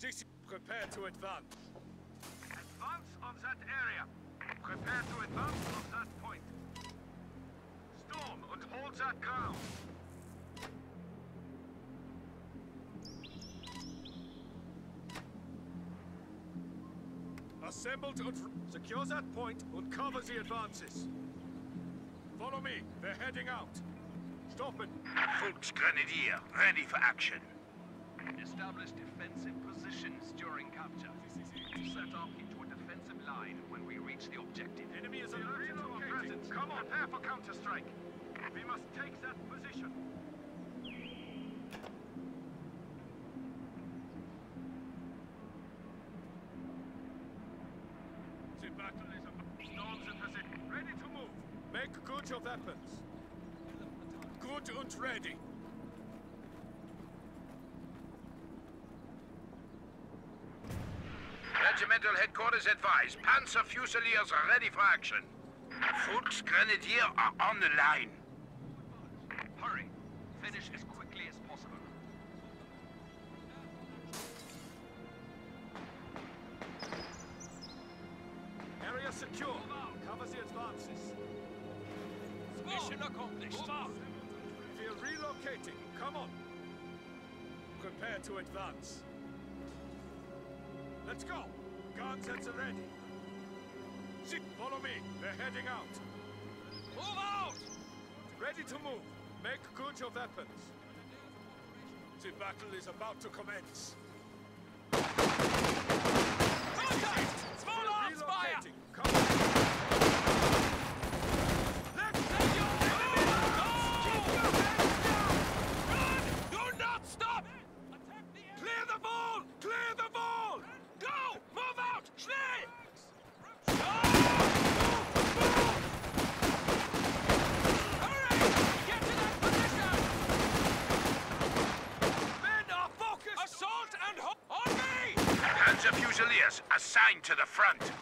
GC, prepare to advance. Advance on that area. Prepare to advance on that point. Storm and hold that ground. Assembled and secure that point and cover the advances. Follow me. They're heading out. Stop it. Volksgrenadier, ready for action. Establish defensive positions during capture. Set up into a defensive line when we reach the objective. Enemy is Alerted to our presence. Come on, prepare for counter-strike. We must take that position. The battle is about. Storms in position. Ready to move. Make good your weapons. Good and ready. Regimental headquarters advise. Panzer Fusiliers are ready for action. Fuchs Volksgrenadier are on the line. Hurry! Finish as quickly as possible. Area secure. Cover the advances. Mission accomplished. Move. We're relocating. Come on. Prepare to advance. Let's go. Guns at the ready. Zip, follow me. They're heading out. Move out! Ready to move. Make good your weapons. The battle is about to commence. Contact! Small We're arms fire! relocating. Come on. Send your enemies! Go! Run! Do not stop! Clear the ball! Clear the ball! Go! Move out! Schnell! Hurry! Get to that position! Men are focused! Assault and ho- on me! Panzer Assigned to the front.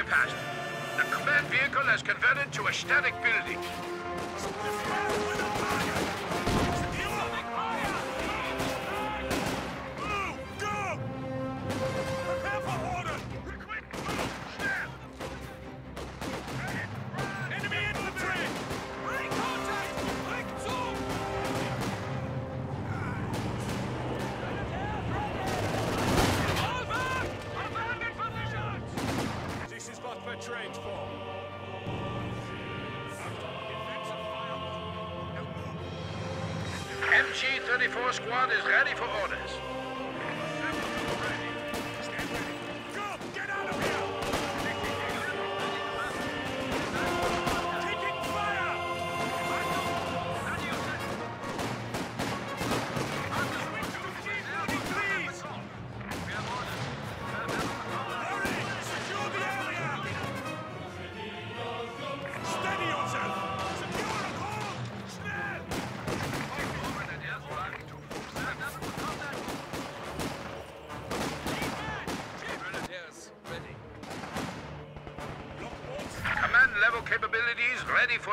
The command vehicle has converted to a static building.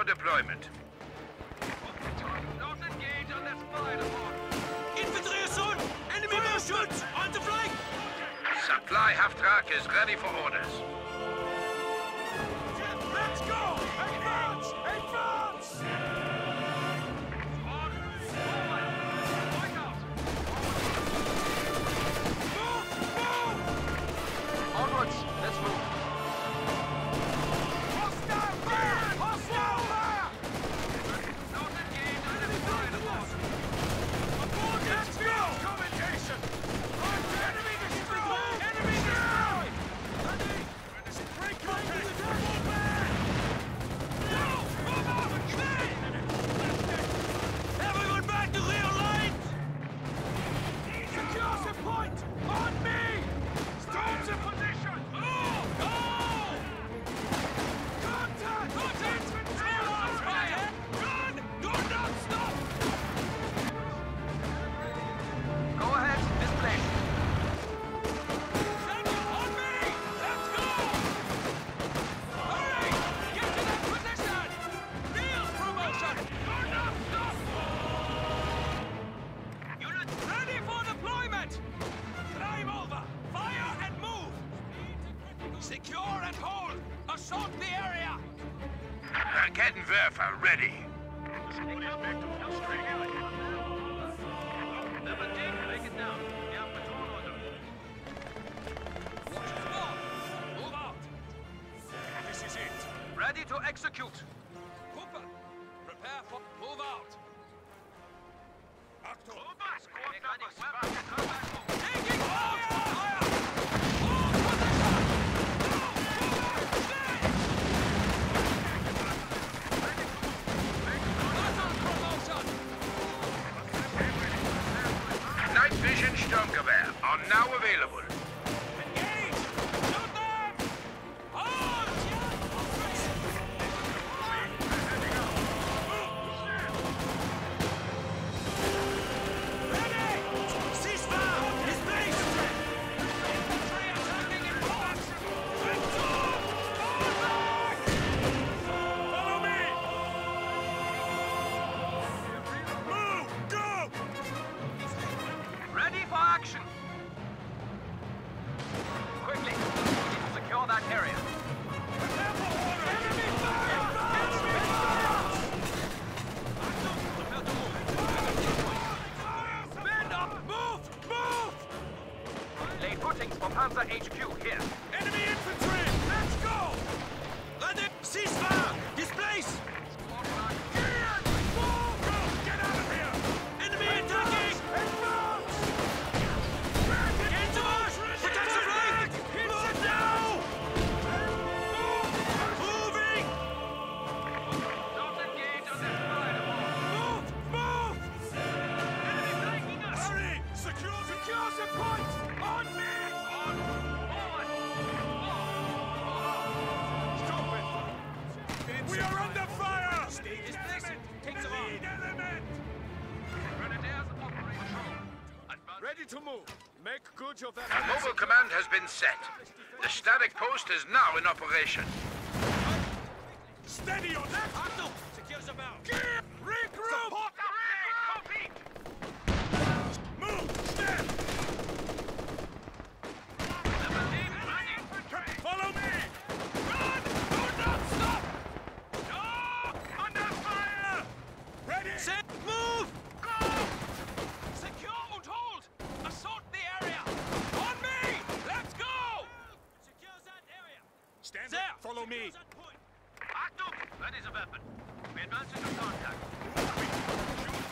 deployment. Infantry assault! Enemy! On the flank! Supply half track is ready for. Ready to execute. been set. The static post is now in operation. Steady on that! Secures them out! Regroup! Follow me. Achtung! That is a weapon. We advance into contact.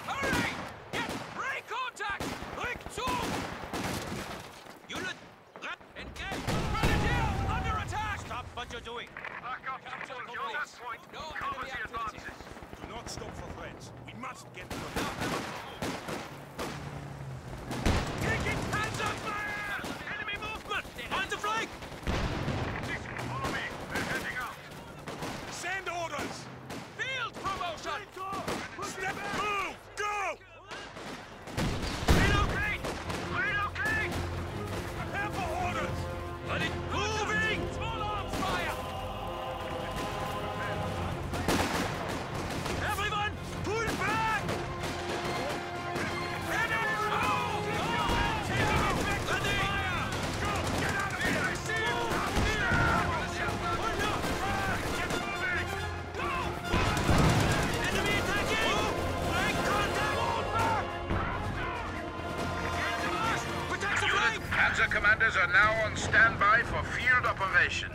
Hurry! Get free contact! Rückzug! Unit, rep, engage! Grenadier, under attack! Stop what you're doing. Back up to Jonas Point. No Cover advances. Do not stop for threats. We must get to the... field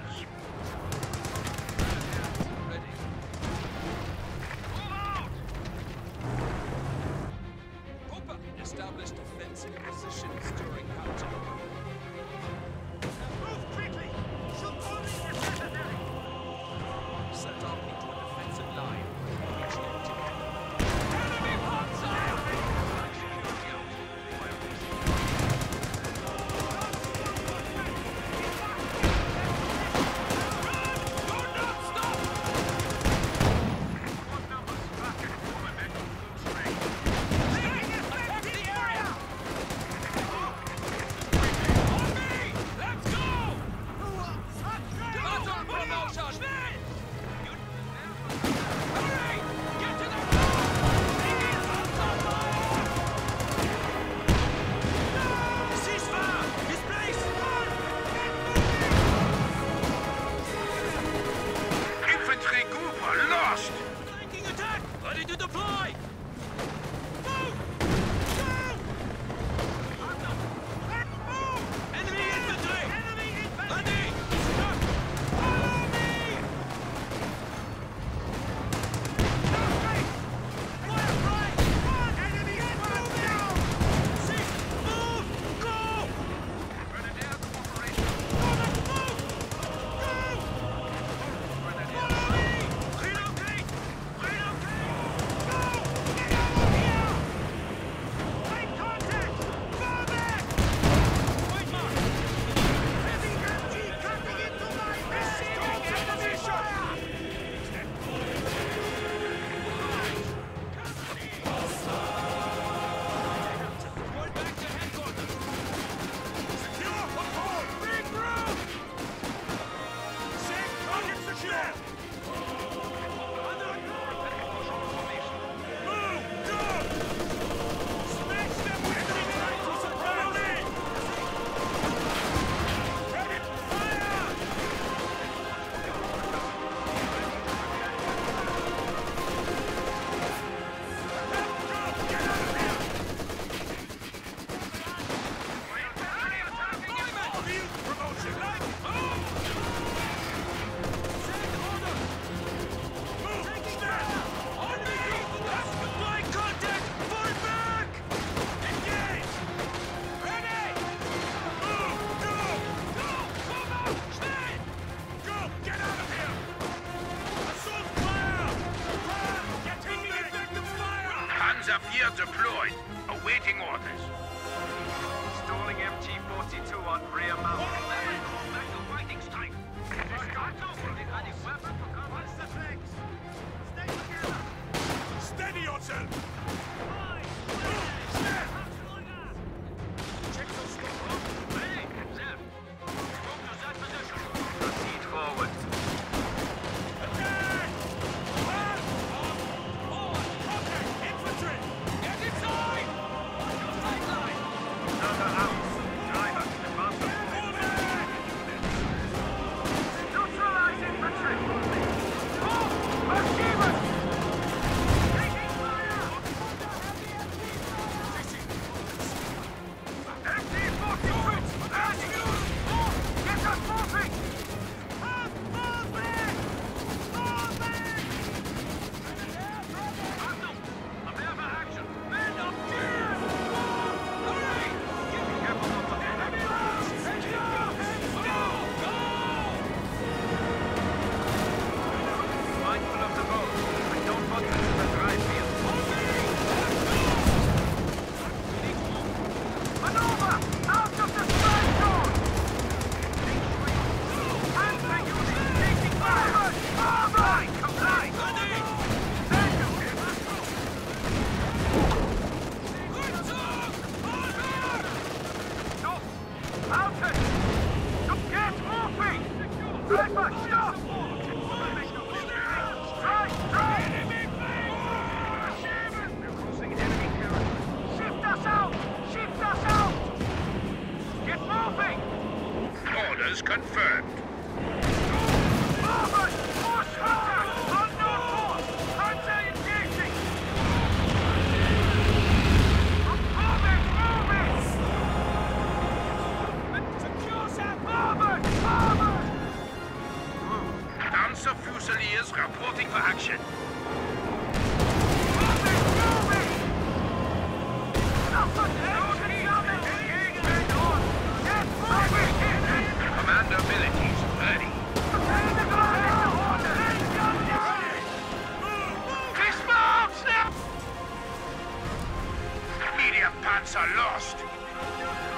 are lost.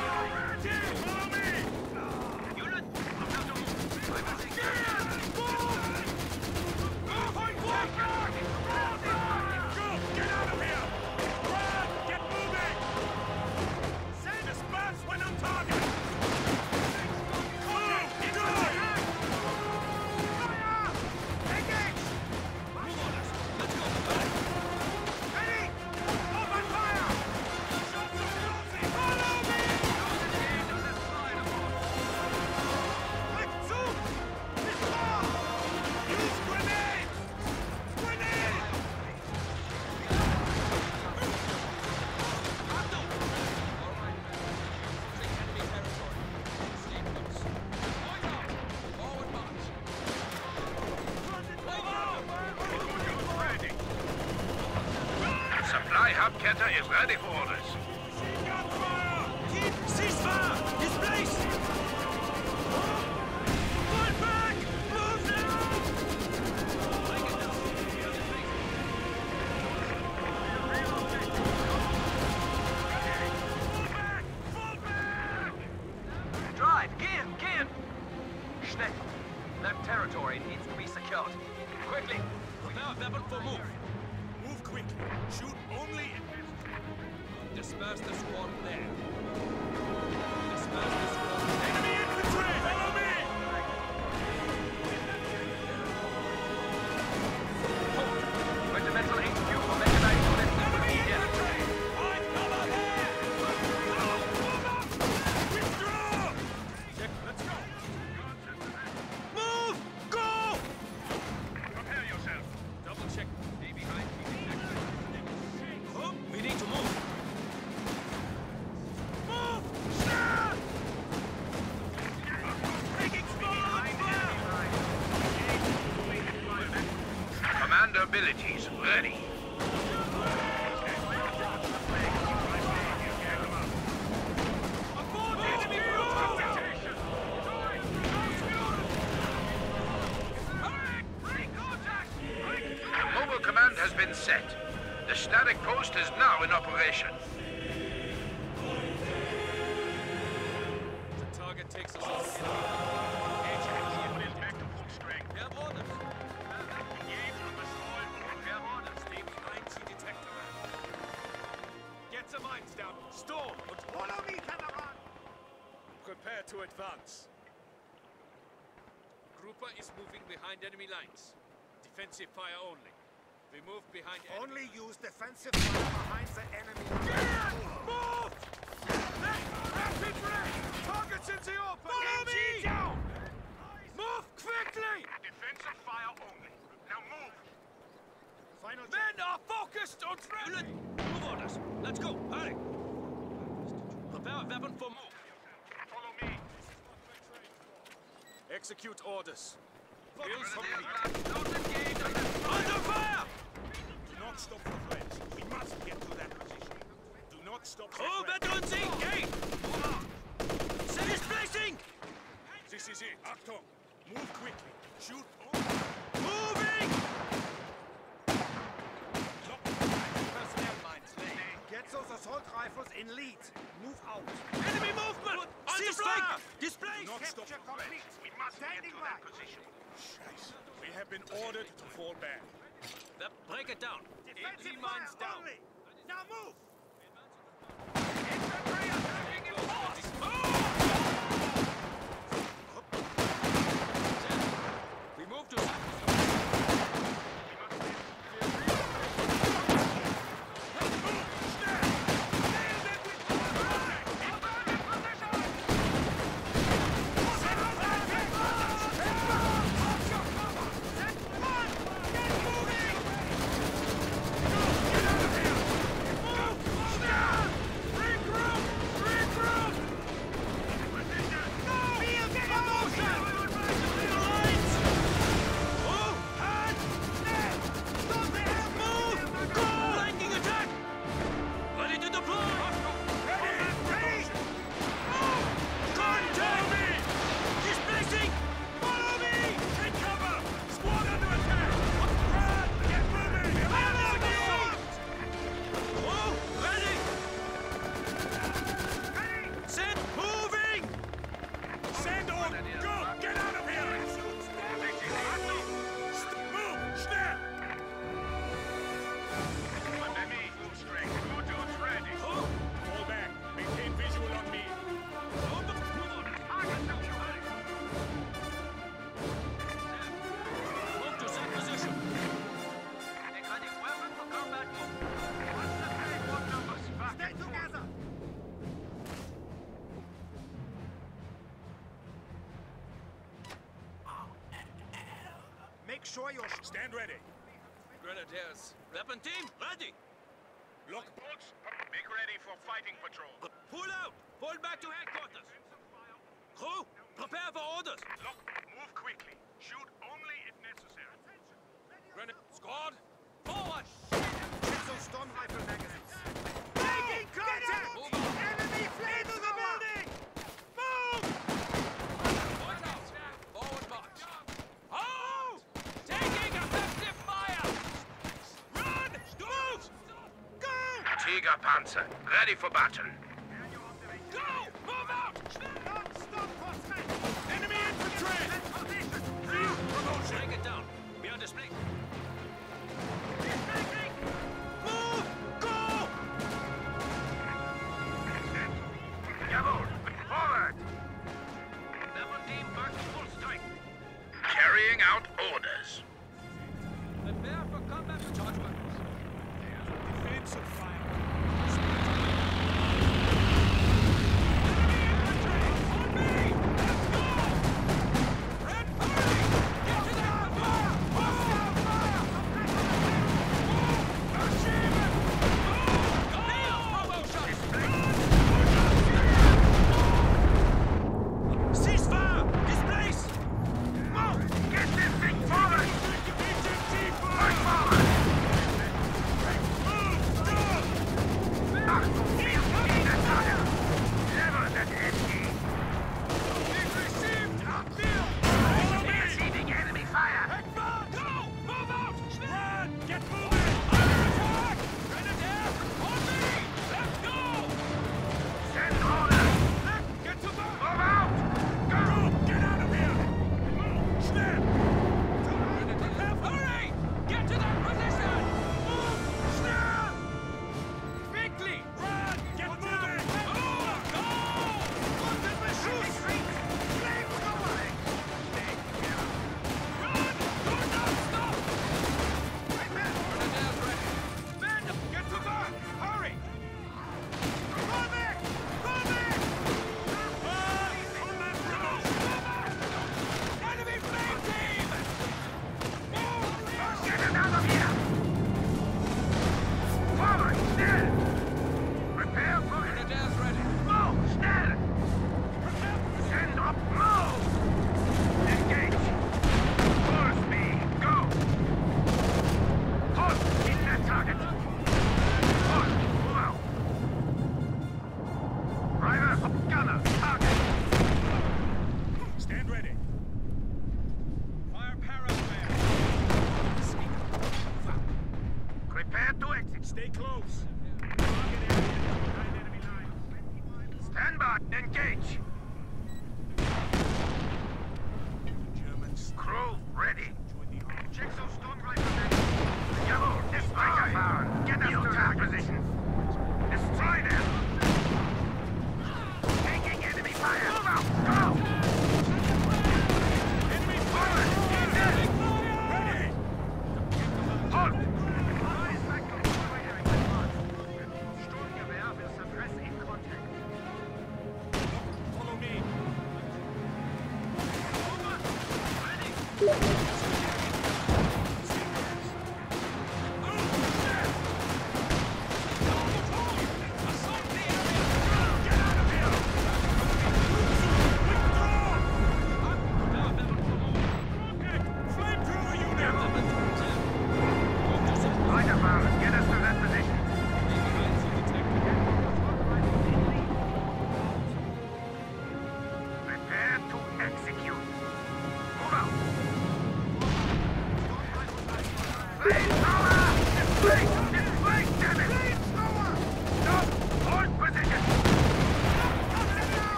Hub is ready for orders. Abilities ready. Advance. Grouper is moving behind enemy lines. Defensive fire only. We move behind enemy. Only use defensive fire behind the enemy. Move! Rapid break! Targets in the open! Follow me! down! Move quickly! Defensive fire only. Now move. Final Men are focused on threat! Move orders. Let's go. Hurry. Prepare a weapon for move. Follow me. Execute orders. Complete. Under fire! Do not stop for friends. We must get to that position. Do not stop for Oh, friends. veteran Z, gate! Set displacing! This is it. Achtung! Move quickly. Shoot. Moving! Laid. Those assault rifles in lead. Move out. Enemy movement! Ceasefire! Displace! Do not stop Capture for complete. We must Standing get to that position. Scheiße. We have been ordered to fall back. That- Break it down. Defensive AT mines fire down. only. sure you'll Stand ready. Grenadiers, weapon team, Panzer, ready for battle.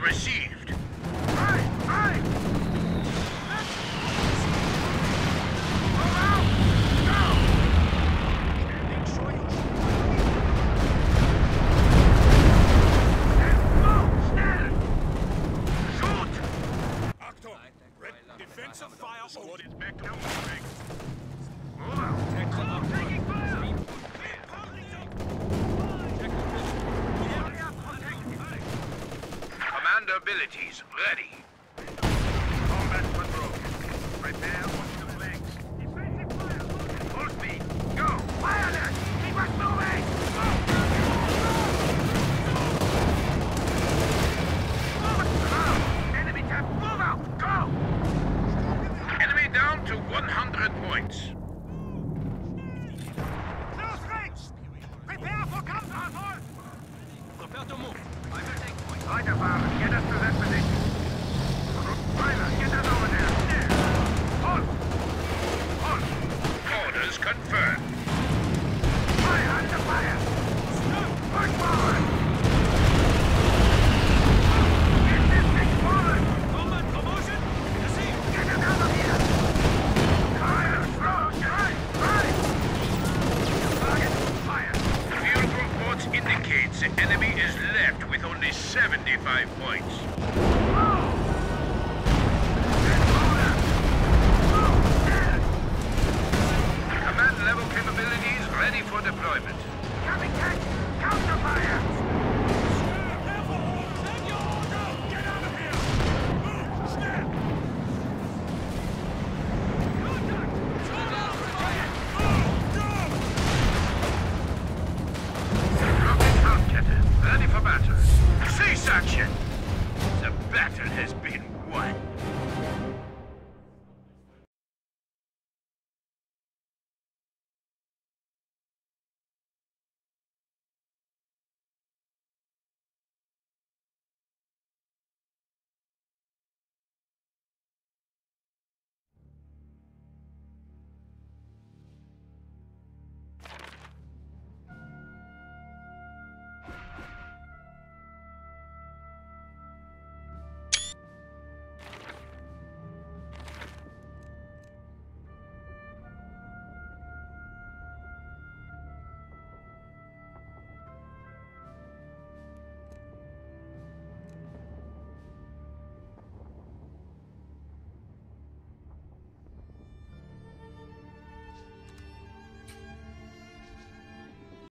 Received.